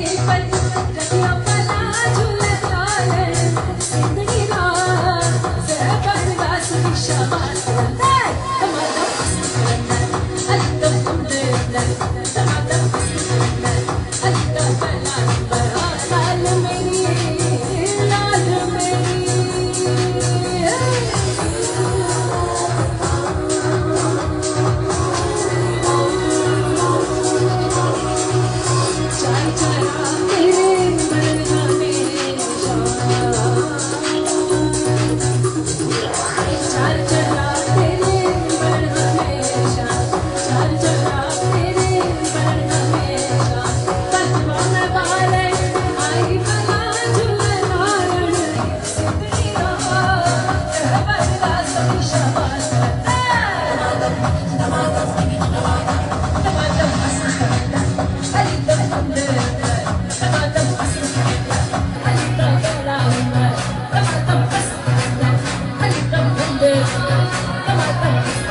Hey! oh you.